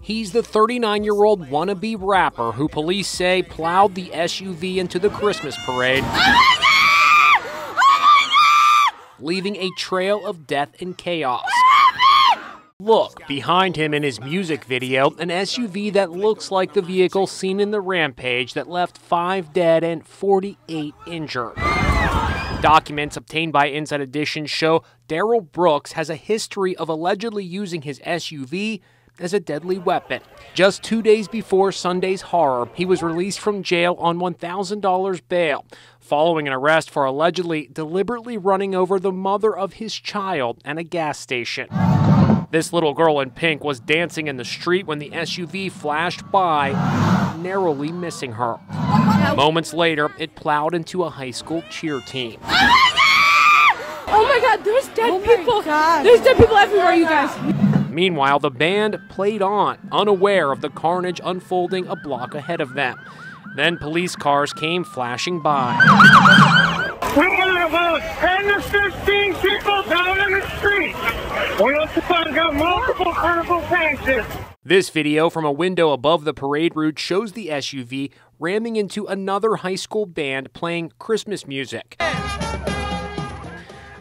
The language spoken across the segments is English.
He's the 39 year old wannabe rapper who police say plowed the SUV into the Christmas parade, leaving a trail of death and chaos. Look, behind him in his music video, an SUV that looks like the vehicle seen in the rampage that left five dead and 48 injured. Documents obtained by Inside Edition show Darrell Brooks has a history of allegedly using his SUV as a deadly weapon. Just two days before Sunday's horror, he was released from jail on $1,000 bail, following an arrest for allegedly deliberately running over the mother of his child at a gas station. This little girl in pink was dancing in the street when the SUV flashed by, narrowly missing her. Moments later, it plowed into a high school cheer team. Oh my god, oh there's dead oh people. There's dead people everywhere, you guys. Meanwhile, the band played on, unaware of the carnage unfolding a block ahead of them. Then police cars came flashing by. About 10 to 15 people down in the street. We also got multiple carnival taxes. This video from a window above the parade route shows the SUV ramming into another high school band playing Christmas music.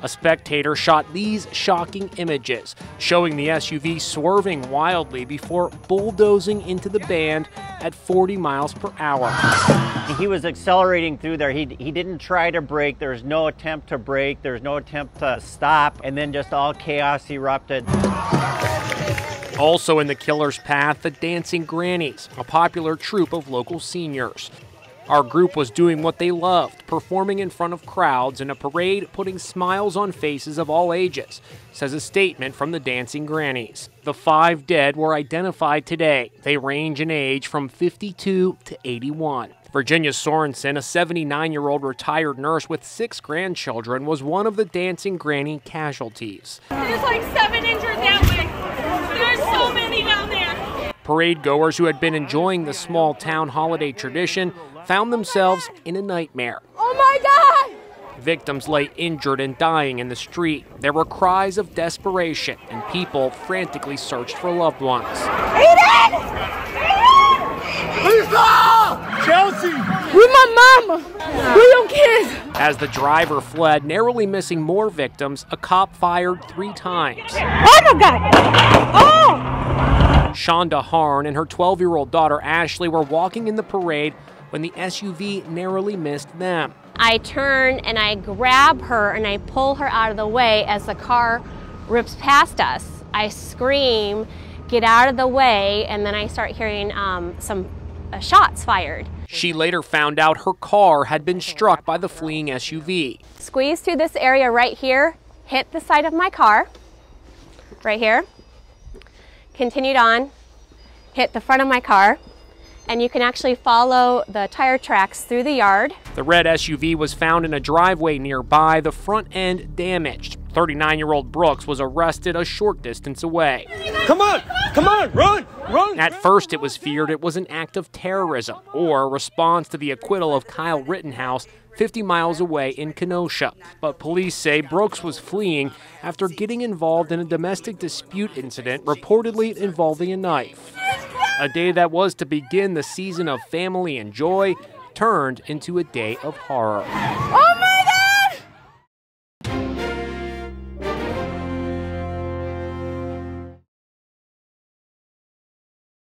A spectator shot these shocking images, showing the SUV swerving wildly before bulldozing into the band at 40 miles per hour. He was accelerating through there. He, he didn't try to brake. There was no attempt to brake. There was no attempt to stop. And then just all chaos erupted. Also in the killer's path, the Dancing Grannies, a popular troupe of local seniors. Our group was doing what they loved, performing in front of crowds in a parade, putting smiles on faces of all ages, says a statement from the Dancing Grannies. The five dead were identified today. They range in age from 52 to 81. Virginia Sorenson, a 79 year old retired nurse with six grandchildren, was one of the Dancing Granny casualties. There's like seven injured that way. There's so many. Parade goers who had been enjoying the small town holiday tradition found themselves in a nightmare. Oh my God! Victims lay injured and dying in the street. There were cries of desperation, and people frantically searched for loved ones. Aiden! Aiden! Lisa! Chelsea! With my mama! With your kids! As the driver fled, narrowly missing more victims, a cop fired three times. Oh my God! Oh! Shonda Harn and her 12 year old daughter Ashley were walking in the parade when the SUV narrowly missed them. I turn and I grab her and I pull her out of the way as the car rips past us. I scream, get out of the way, and then I start hearing um, some uh, shots fired. She later found out her car had been struck by the fleeing SUV. Squeeze through this area right here, hit the side of my car, right here. Continued on, hit the front of my car, and you can actually follow the tire tracks through the yard. The red SUV was found in a driveway nearby, the front end damaged. 39 year old Brooks was arrested a short distance away. Come on, come on, run, run. At first, it was feared it was an act of terrorism or a response to the acquittal of Kyle Rittenhouse 50 miles away in Kenosha. But police say Brooks was fleeing after getting involved in a domestic dispute incident reportedly involving a knife. A day that was to begin the season of family and joy turned into a day of horror. Oh